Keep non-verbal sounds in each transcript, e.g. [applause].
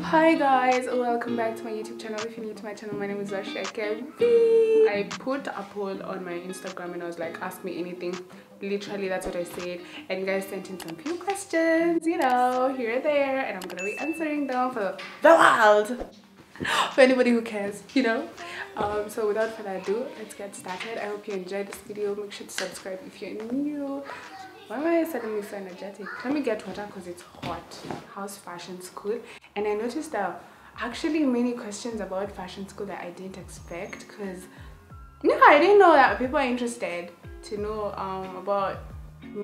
Hi guys, welcome back to my YouTube channel. If you're new to my channel, my name is Kevi. I put a poll on my Instagram and I was like, ask me anything. Literally, that's what I said. And you guys sent in some few questions, you know, here and there. And I'm gonna be answering them for the world. For anybody who cares, you know. Um, so without further ado, let's get started. I hope you enjoyed this video. Make sure to subscribe if you're new. Why am I suddenly so energetic? Let me get water because it's hot. How's fashion school? And I noticed that actually many questions about fashion school that I didn't expect because yeah, I didn't know that people are interested to know um, about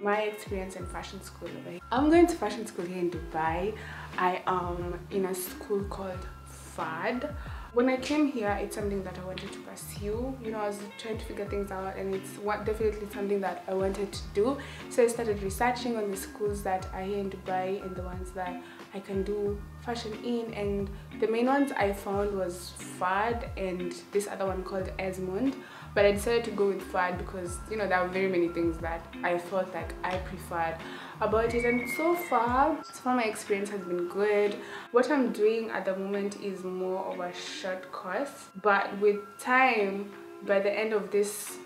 my experience in fashion school. I'm going to fashion school here in Dubai. I am in a school called FAD when I came here, it's something that I wanted to pursue. You know, I was trying to figure things out and it's what definitely something that I wanted to do. So I started researching on the schools that are here in Dubai and the ones that I can do fashion in and the main ones I found was FAD and this other one called ESMOD but I decided to go with FAD because you know there are very many things that I felt like I preferred about it. And so far so far my experience has been good. What I'm doing at the moment is more of a short course but with time by the end of this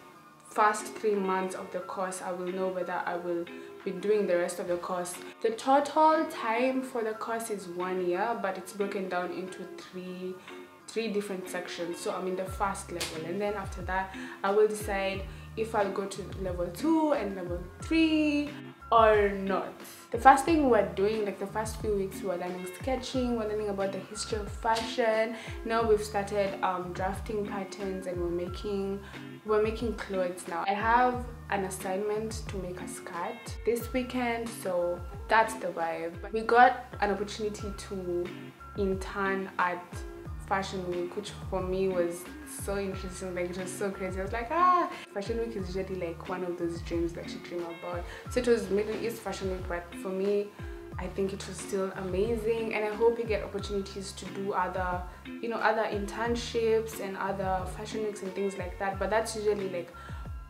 first three months of the course I will know whether I will be doing the rest of the course. The total time for the course is one year but it's broken down into three three different sections so i'm in the first level. And then after that i will decide if i'll go to level two and level three or not. The first thing we're doing like the first few weeks we're learning sketching we're learning about the history of fashion. Now we've started um, drafting patterns and we're making we're making clothes now. I have an assignment to make a skirt this weekend so that's the vibe. We got an opportunity to intern at fashion week which for me was so interesting like it was so crazy. I was like ah fashion week is usually like one of those dreams that you dream about. So it was middle east fashion week but for me I think it was still amazing and I hope you get opportunities to do other you know other internships and other fashion weeks and things like that but that's usually like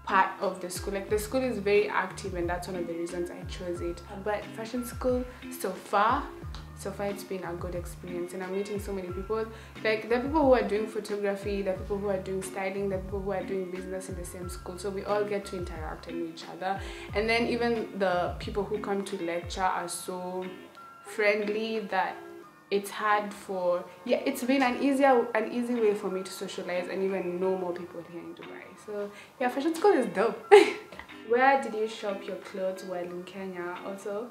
part of the school. Like the school is very active and that's one of the reasons I chose it. But fashion school so far so far it's been a good experience and i'm meeting so many people. Like the people who are doing photography the people who are doing styling the people who are doing business in the same school. So we all get to interact with each other. And then even the people who come to lecture are so friendly that it's hard for yeah it's been an easier an easy way for me to socialize and even know more people here in dubai. So yeah fashion school is dope. [laughs] Where did you shop your clothes while in kenya? Also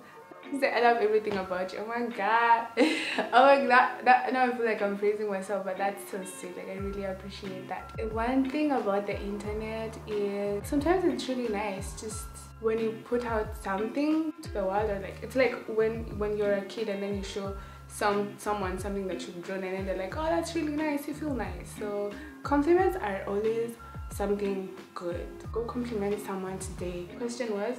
I love everything about you. Oh my god. [laughs] oh my god. That, now I feel like I'm praising myself, but that's so sweet. Like I really appreciate that. One thing about the internet is sometimes it's really nice just when you put out something to the world or like it's like when when you're a kid and then you show some someone something that you've drawn and then they're like oh that's really nice you feel nice so compliments are always something good go compliment someone today question was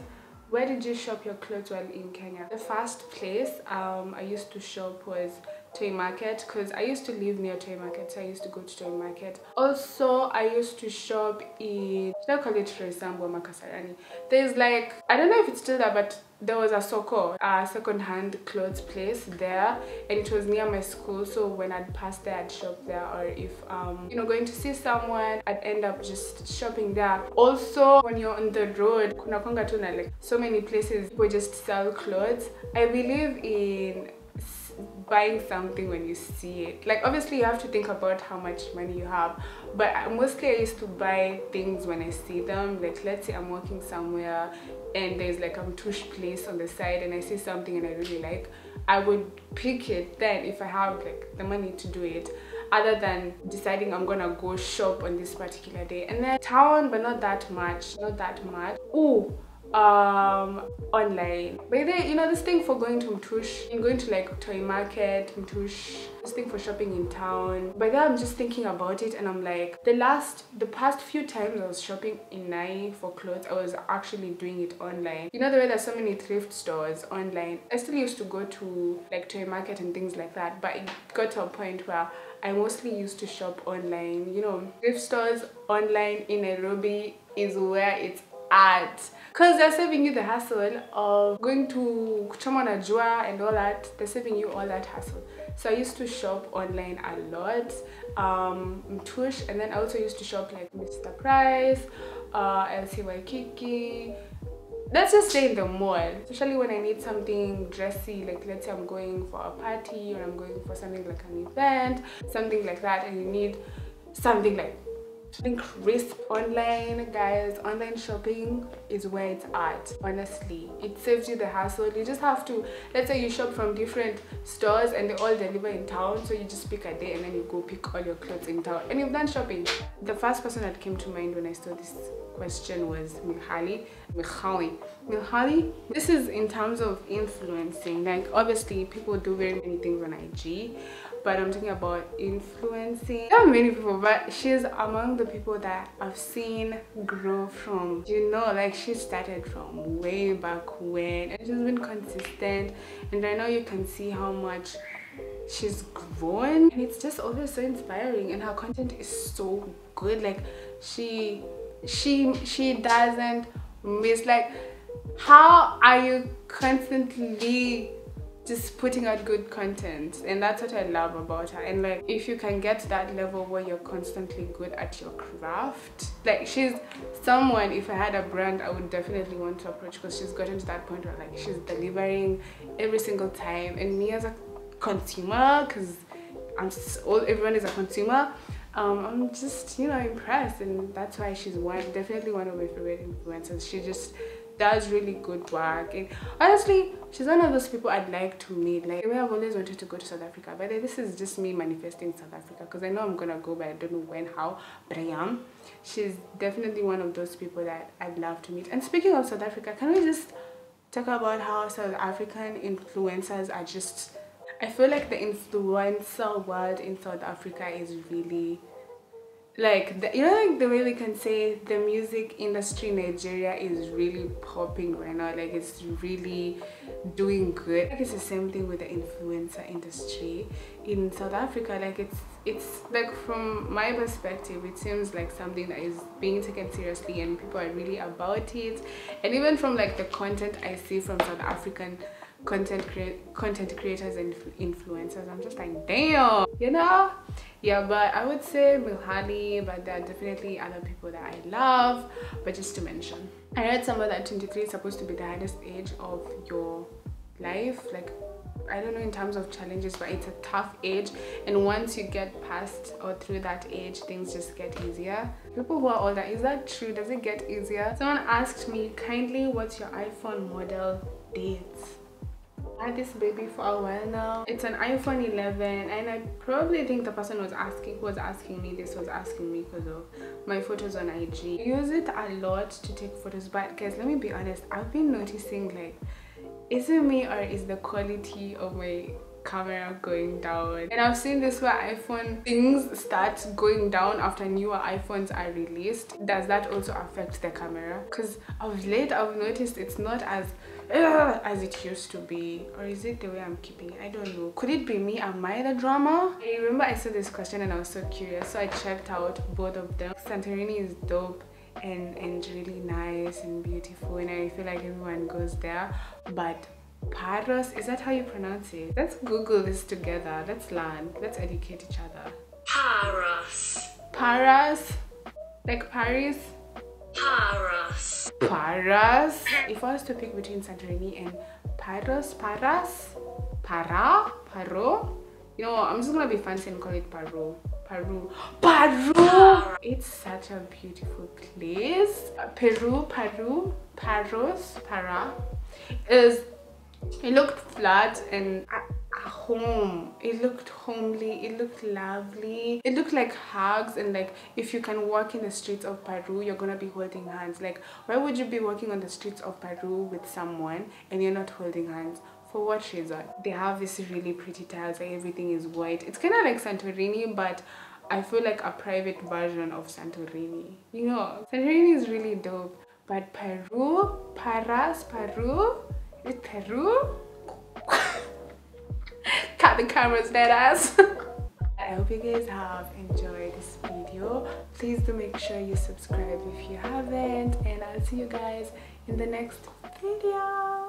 where did you shop your clothes while in Kenya? The first place um, I used to shop was Toi Market because I used to live near Toi Market so I used to go to Toi Market. Also I used to shop in, should I call it Roysambu Makasarani? There's like, I don't know if it's still there but there was a soko, a second-hand clothes place there and it was near my school so when I'd pass there I'd shop there or if um, you know going to see someone I'd end up just shopping there. Also when you're on the road, kuna like so many places people just sell clothes. I believe in buying something when you see it. Like obviously you have to think about how much money you have but mostly i used to buy things when i see them. Like let's say i'm working somewhere and there's like a tush place on the side and i see something and i really like i would pick it then if i have like the money to do it other than deciding i'm gonna go shop on this particular day. And then town but not that much not that much. Oh um online. But then you know this thing for going to mtush and going to like toi market mtush this thing for shopping in town. But then i'm just thinking about it and i'm like the last the past few times i was shopping in nai for clothes i was actually doing it online. You know the way there's so many thrift stores online? I still used to go to like toi market and things like that but it got to a point where I mostly used to shop online. You know, thrift stores online in Nairobi is where it's because they're saving you the hassle of going to kuchoma na jua and all that they're saving you all that hassle. So i used to shop online a lot um tush and then i also used to shop like mr price uh lc waikiki let's just stay in the mall. Especially when i need something dressy like let's say i'm going for a party or i'm going for something like an event something like that and you need something like crisp online guys online shopping is where it's at honestly. It saves you the hassle. You just have to let's say you shop from different stores and they all deliver in town so you just pick a day and then you go pick all your clothes in town. And you've done shopping the first person that came to mind when i saw this question was Mihlali. Mihlali. Mihlali. This is in terms of influencing. Like obviously people do very many things on IG, but I'm talking about influencing. Are many people, but she's among the people that I've seen grow from, you know, like she started from way back when and she's been consistent. And I know you can see how much she's grown. And it's just always so inspiring and her content is so good. Like she she she doesn't miss like how are you constantly just putting out good content? And that's what i love about her. And like if you can get to that level where you're constantly good at your craft like she's someone if i had a brand i would definitely want to approach because she's gotten to that point where like she's delivering every single time. And me as a consumer because i'm just, all everyone is a consumer. Um, I'm just you know impressed and that's why she's one definitely one of my favorite influencers. She just does really good work and honestly she's one of those people I'd like to meet. Like I've always wanted to go to South Africa but this is just me manifesting South Africa because I know I'm gonna go but I don't know when how. But I am. She's definitely one of those people that I'd love to meet. And speaking of South Africa can we just talk about how South African influencers are just I feel like the influencer world in South Africa is really like the, you know like the way we can say the music industry in Nigeria is really popping right now like it's really doing good. Like it's the same thing with the influencer industry in South Africa like it's it's like from my perspective it seems like something that is being taken seriously and people are really about it. And even from like the content I see from South African content create content creators and influencers i'm just like damn you know yeah but i would say Mihlali but there are definitely other people that i love but just to mention i read somewhere that 23 is supposed to be the hardest age of your life like I don't know in terms of challenges, but it's a tough age. And once you get past or through that age, things just get easier. People who are older, is that true? Does it get easier? Someone asked me kindly, what's your iPhone model dates? Had this baby for a while now. It's an iphone 11 and i probably think the person was asking who was asking me this was asking me because of my photos on ig I use it a lot to take photos but guys let me be honest i've been noticing like is it me or is the quality of my camera going down. And i've seen this where iphone things start going down after newer iphones are released. Does that also affect the camera? Because of late i've noticed it's not as uh, as it used to be. Or is it the way i'm keeping it? I don't know. Could it be me? Am i the drama? I remember i saw this question and i was so curious. So i checked out both of them. Santorini is dope and and really nice and beautiful and i feel like everyone goes there. But Paros, is that how you pronounce it? Let's Google this together. Let's learn. Let's educate each other. Paros. Paras? Like Paris? Paros. Paras? If I was to pick between Santorini and Paros, Paras? Para? Paro? You know what? I'm just gonna be fancy and call it Paro. Peru. Peru! It's such a beautiful place. Peru, Peru, Paros, Para is it looked flat and at home. It looked homely. It looked lovely. It looked like hugs and like if you can walk in the streets of peru you're gonna be holding hands. Like why would you be walking on the streets of peru with someone and you're not holding hands? For what reason? They have this really pretty tiles like everything is white. It's kind of like santorini but i feel like a private version of santorini. You know santorini is really dope. But peru paras peru is peru [laughs] cut the cameras dead ass [laughs] I hope you guys have enjoyed this video. Please do make sure you subscribe if you haven't and I'll see you guys in the next video.